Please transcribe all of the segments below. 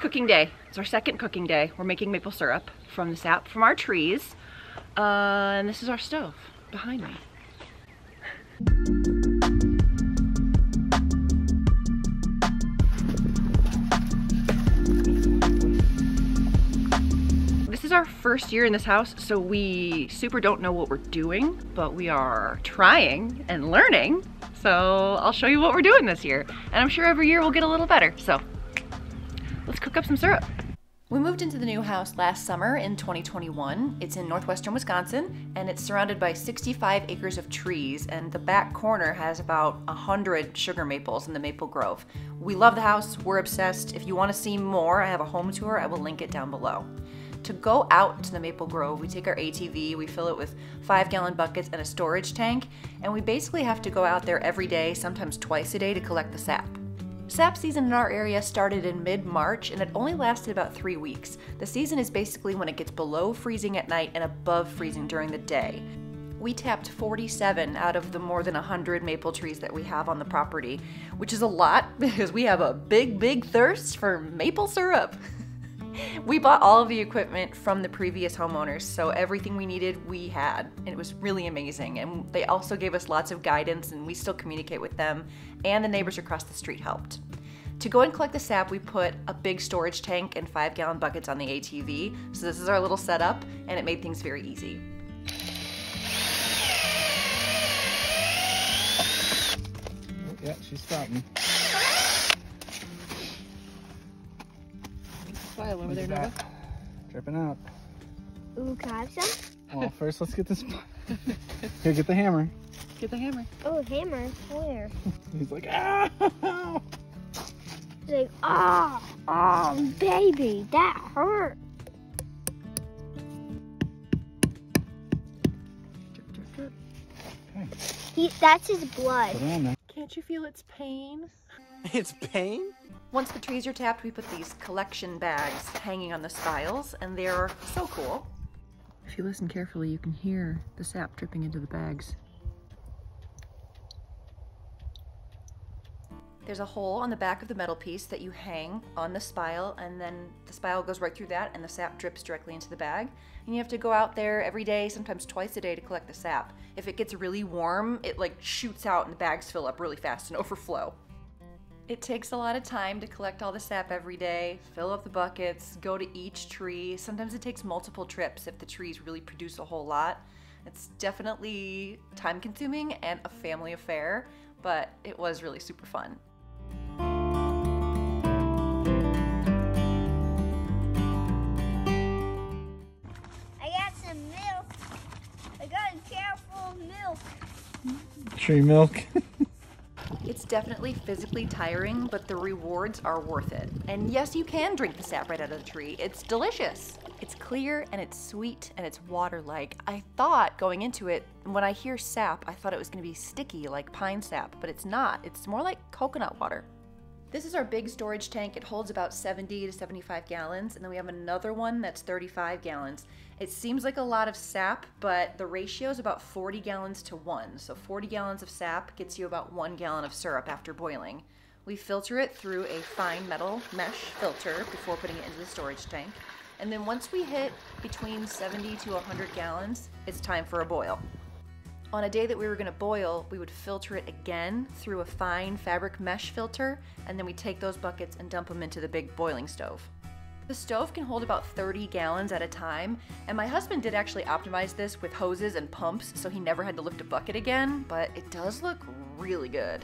Cooking day. It's our second cooking day. We're making maple syrup from the sap from our trees. Uh, and this is our stove behind me. This is our first year in this house, so we super don't know what we're doing, but we are trying and learning. So I'll show you what we're doing this year. And I'm sure every year we'll get a little better. So let's cook up some syrup. We moved into the new house last summer in 2021. It's in northwestern Wisconsin and it's surrounded by 65 acres of trees and the back corner has about 100 sugar maples in the maple grove. We love the house, we're obsessed. If you want to see more, I have a home tour, I will link it down below. To go out to the maple grove, we take our ATV, we fill it with five gallon buckets and a storage tank, and we basically have to go out there every day, sometimes twice a day to collect the sap. Sap season in our area started in mid-March and it only lasted about three weeks. The season is basically when it gets below freezing at night and above freezing during the day. We tapped 47 out of the more than 100 maple trees that we have on the property, which is a lot because we have a big, big thirst for maple syrup. we bought all of the equipment from the previous homeowners, so everything we needed we had, and it was really amazing. And they also gave us lots of guidance, and we still communicate with them, and the neighbors across the street helped. To go and collect the sap, we put a big storage tank and five gallon buckets on the ATV. So this is our little setup, and it made things very easy. Oh, yeah, she stopped me. File over Look there, at Nova. Dripping out. Ooh, can I have some? Well, first let's get this. Here, get the hammer. Get the hammer. Oh, hammer. Where? He's like, ah! He's like, oh, oh, baby, that hurt. Drip, drip, drip. He, that's his blood. Put it on there. Can't you feel its pain? It's pain? Once the trees are tapped, we put these collection bags hanging on the spiles, and they're so cool. If you listen carefully, you can hear the sap dripping into the bags. There's a hole on the back of the metal piece that you hang on the spile, and then the spile goes right through that, and the sap drips directly into the bag. And you have to go out there every day, sometimes twice a day, to collect the sap. If it gets really warm, it like shoots out, and the bags fill up really fast and overflow. It takes a lot of time to collect all the sap every day, fill up the buckets, go to each tree. Sometimes it takes multiple trips if the trees really produce a whole lot. It's definitely time consuming and a family affair, but it was really super fun. I got some milk. I got a careful milk. Tree milk. It's definitely physically tiring, but the rewards are worth it. And yes, you can drink the sap right out of the tree. It's delicious. It's clear and it's sweet and it's water-like. I thought going into it, when I hear sap, I thought it was gonna be sticky like pine sap, but it's not. It's more like coconut water. This is our big storage tank. It holds about 70 to 75 gallons, and then we have another one that's 35 gallons. It seems like a lot of sap, but the ratio is about 40 gallons to one. So 40 gallons of sap gets you about one gallon of syrup after boiling. We filter it through a fine metal mesh filter before putting it into the storage tank. And then once we hit between 70 to 100 gallons, it's time for a boil. On a day that we were gonna boil, we would filter it again through a fine fabric mesh filter, and then we take those buckets and dump them into the big boiling stove. The stove can hold about 30 gallons at a time, and my husband did actually optimize this with hoses and pumps so he never had to lift a bucket again, but it does look really good.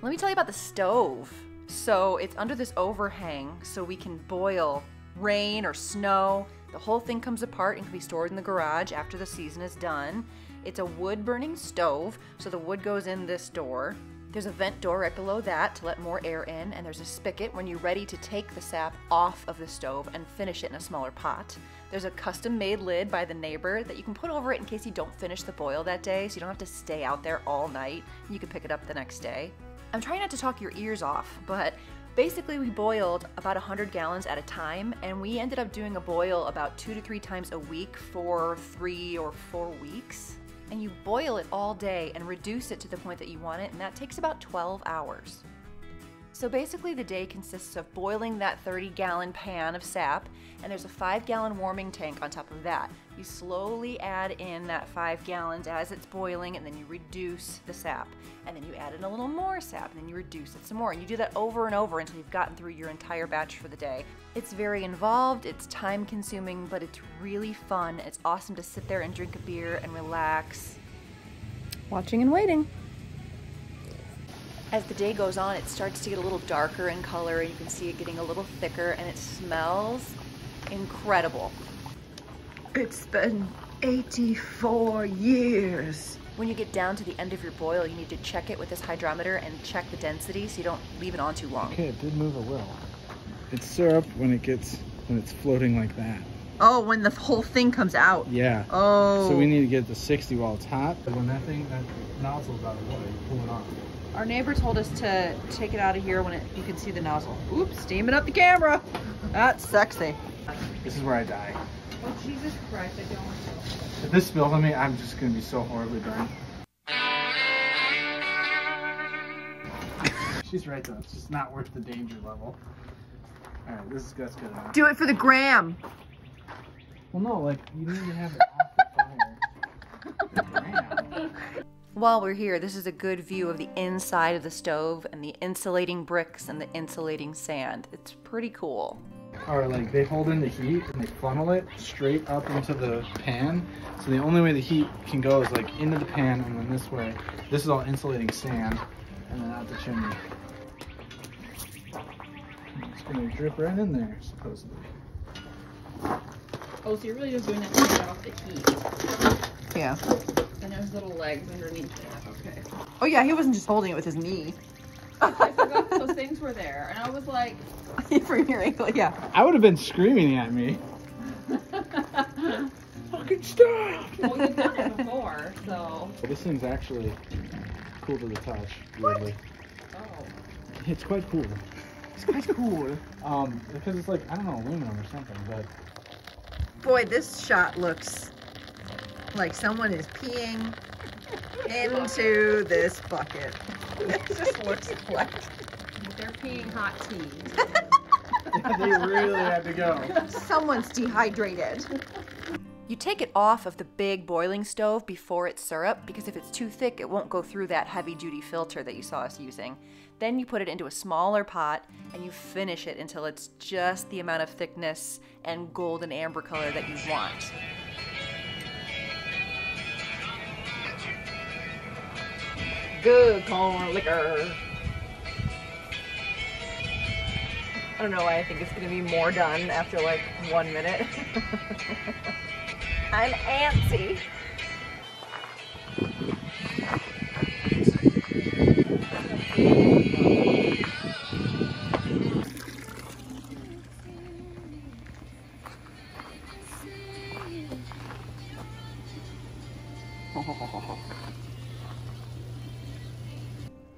Let me tell you about the stove. So it's under this overhang so we can boil rain or snow. The whole thing comes apart and can be stored in the garage after the season is done. It's a wood burning stove, so the wood goes in this door. There's a vent door right below that to let more air in, and there's a spigot when you're ready to take the sap off of the stove and finish it in a smaller pot. There's a custom made lid by the neighbor that you can put over it in case you don't finish the boil that day, so you don't have to stay out there all night. You can pick it up the next day. I'm trying not to talk your ears off, but basically we boiled about 100 gallons at a time, and we ended up doing a boil about two to three times a week for three or four weeks. And you boil it all day and reduce it to the point that you want it, and that takes about 12 hours. So basically, the day consists of boiling that 30 gallon pan of sap, and there's a 5 gallon warming tank on top of that. You slowly add in that 5 gallons as it's boiling, and then you reduce the sap. And then you add in a little more sap, and then you reduce it some more. And you do that over and over until you've gotten through your entire batch for the day. It's very involved, it's time consuming, but it's really fun. It's awesome to sit there and drink a beer and relax. Watching and waiting. As the day goes on, it starts to get a little darker in color, and you can see it getting a little thicker, and it smells incredible. It's been 84 years. When you get down to the end of your boil, you need to check it with this hydrometer and check the density so you don't leave it on too long. Okay, it did move a little. It's syrup when it gets when it's floating like that. Oh, when the whole thing comes out. Yeah. Oh. So we need to get the 60 while it's hot. But when that thing, that nozzle's out of the water, you pull it off. Our neighbor told us to take it out of here when it, you can see the nozzle. Oops, steaming up the camera. That's sexy. This is where I die. Oh, Jesus Christ, I don't want to. If this spills on me, I'm just gonna be so horribly burned. She's right though. It's just not worth the danger level. All right, this is that's good enough. Do it for the gram. Well, no, like you need to have it off the fire. While we're here, this is a good view of the inside of the stove and the insulating bricks and the insulating sand. It's pretty cool. or like they hold in the heat and they funnel it straight up into the pan. So the only way the heat can go is like into the pan and then this way. This is all insulating sand and then out the chimney. It's gonna drip right in there, supposedly. Oh, so you're really just doing it to get off the heat. Yeah. And there's little legs underneath it. Okay. Oh yeah, he wasn't just holding it with his knee. I forgot those things were there. And I was like, From your ankle, yeah. I would have been screaming at me. Fucking stop! well, you've done it before, so. Well, this thing's actually cool to the touch, weirdly. Oh. It's quite cool. It's quite cool. Um, because it's like, I don't know, aluminum or something, but Boy, this shot looks like someone is peeing into this bucket. It just looks like They're peeing hot tea. they really had to go. someone's dehydrated. You take it off of the big boiling stove before it's syrup because if it's too thick, it won't go through that heavy duty filter that you saw us using. Then you put it into a smaller pot and you finish it until it's just the amount of thickness and golden amber color that you want. Good corn liquor. I don't know why I think it's gonna be more done after like one minute. I'm antsy.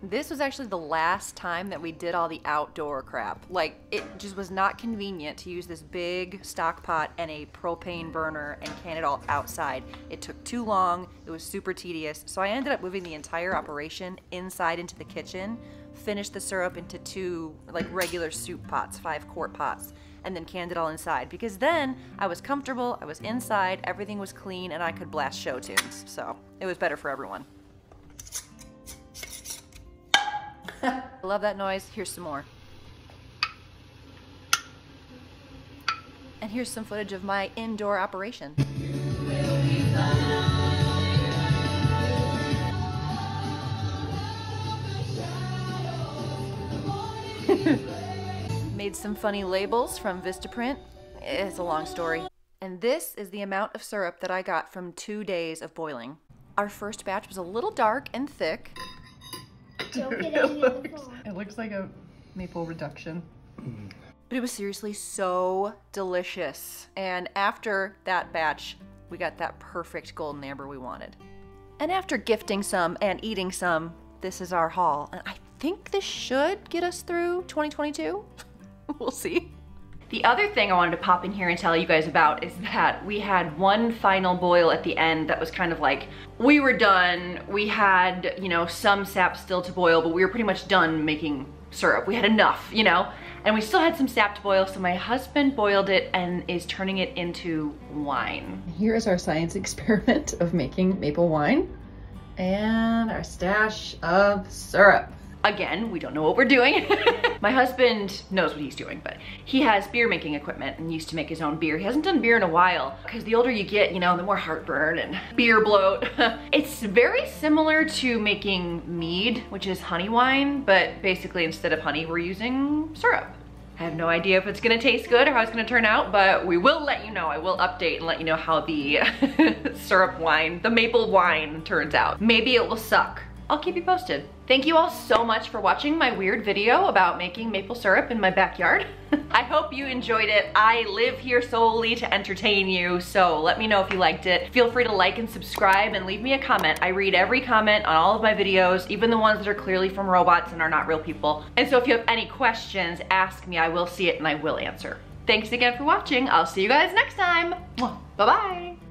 This was actually the last time that we did all the outdoor crap. Like, it just was not convenient to use this big stock pot and a propane burner and can it all outside. It took too long, it was super tedious, so I ended up moving the entire operation inside into the kitchen, finished the syrup into two, like, regular soup pots, five quart pots, and then canned it all inside. Because then I was comfortable, I was inside, everything was clean, and I could blast show tunes. So, it was better for everyone. love that noise. Here's some more. And here's some footage of my indoor operation. Made some funny labels from Vistaprint. It's a long story. And this is the amount of syrup that I got from two days of boiling. Our first batch was a little dark and thick, Don't get any of. It looks like a maple reduction. But it was seriously so delicious. And after that batch, we got that perfect golden amber we wanted. And after gifting some and eating some, this is our haul. And I think this should get us through 2022. we'll see. The other thing I wanted to pop in here and tell you guys about is that we had one final boil at the end that was kind of like, we were done. We had, you know, some sap still to boil, but we were pretty much done making syrup. We had enough, you know? And we still had some sap to boil, so my husband boiled it and is turning it into wine. Here is our science experiment of making maple wine and our stash of syrup. Again, we don't know what we're doing. My husband knows what he's doing, but he has beer making equipment and used to make his own beer. He hasn't done beer in a while because the older you get, you know, the more heartburn and beer bloat. it's very similar to making mead, which is honey wine, but basically instead of honey, we're using syrup. I have no idea if it's gonna taste good or how it's gonna turn out, but we will let you know. I will update and let you know how the syrup wine, the maple wine turns out. Maybe it will suck. I'll keep you posted. Thank you all so much for watching my weird video about making maple syrup in my backyard. I hope you enjoyed it. I live here solely to entertain you, so let me know if you liked it. Feel free to like and subscribe and leave me a comment. I read every comment on all of my videos, even the ones that are clearly from robots and are not real people. And so if you have any questions, ask me. I will see it and I will answer. Thanks again for watching. I'll see you guys next time. Bye-bye.